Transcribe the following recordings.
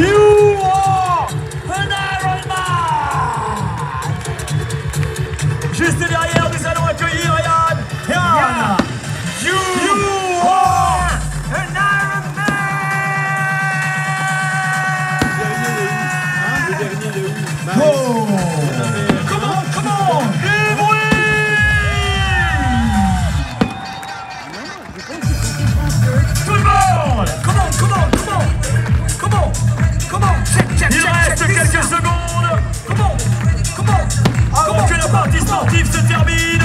You are an Iron Man Juste derrière, nous allons accueillir you, are an Iron Man sportive se termine.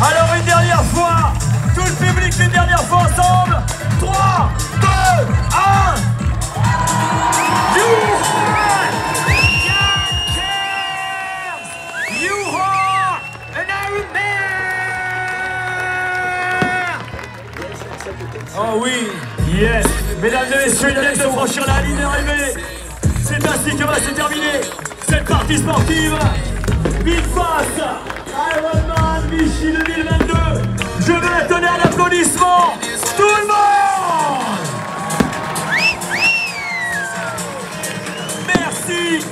Alors une dernière fois Tout le public une dernière fois ensemble. 3, 2, 1 You are Yann Kerr You are an Iron Man Oh oui Yes. Mesdames et messieurs, il de franchir la ligne d'arrivée. C'est ainsi que va se terminer cette partie sportive. Big Fast, Ironman Vichy 2022. Je vais la donner un applaudissement. Tout le monde Merci.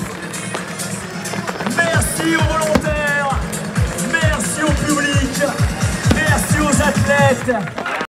Merci aux volontaires. Merci au public. Merci aux athlètes.